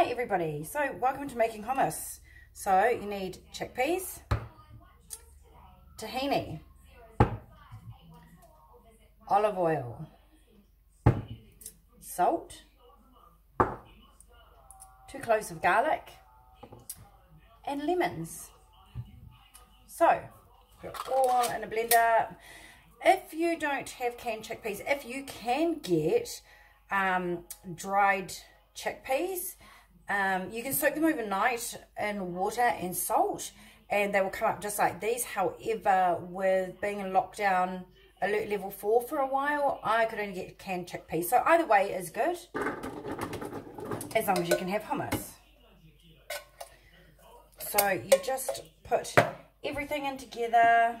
Hi everybody, so welcome to making hummus. So you need chickpeas, tahini, olive oil, salt, two cloves of garlic, and lemons. So, put all in a blender. If you don't have canned chickpeas, if you can get um, dried chickpeas, um, you can soak them overnight in water and salt and they will come up just like these. However, with being in lockdown alert level 4 for a while, I could only get canned chickpeas. So either way is good as long as you can have hummus. So you just put everything in together.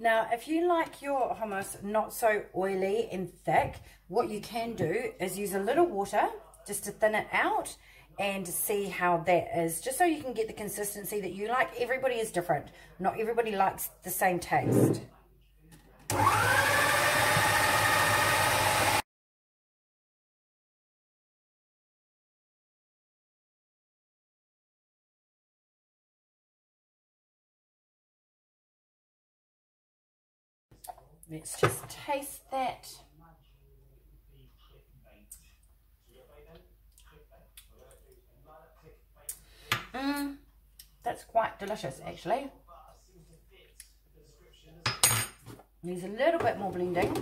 Now, if you like your hummus not so oily and thick, what you can do is use a little water just to thin it out and see how that is, just so you can get the consistency that you like. Everybody is different. Not everybody likes the same taste. Let's just taste that. Mm, that's quite delicious actually. Needs a little bit more blending.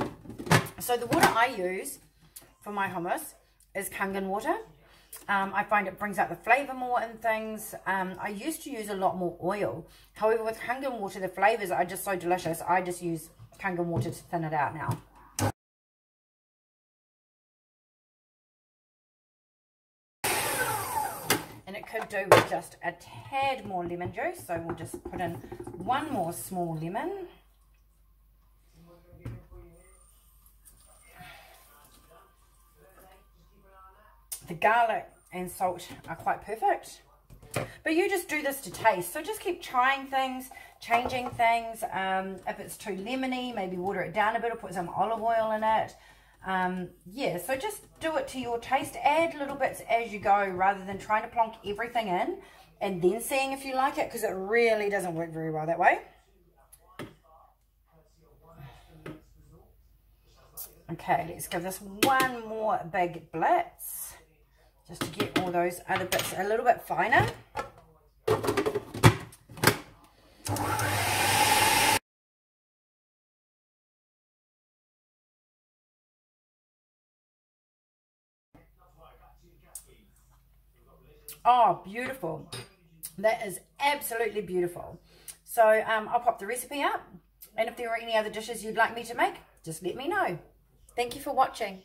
So the water I use for my hummus is Kangen water. Um, I find it brings out the flavour more in things. Um, I used to use a lot more oil. However, with Kangen water, the flavours are just so delicious. I just use Kangen water to thin it out now. And it could do with just a tad more lemon juice. So we'll just put in one more small lemon. The garlic and salt are quite perfect. But you just do this to taste. So just keep trying things, changing things. Um, if it's too lemony, maybe water it down a bit or put some olive oil in it. Um, yeah, so just do it to your taste. Add little bits as you go rather than trying to plonk everything in and then seeing if you like it because it really doesn't work very well that way. Okay, let's give this one more big blitz just to get all those other bits a little bit finer. Oh, beautiful. That is absolutely beautiful. So um, I'll pop the recipe up. And if there are any other dishes you'd like me to make, just let me know. Thank you for watching.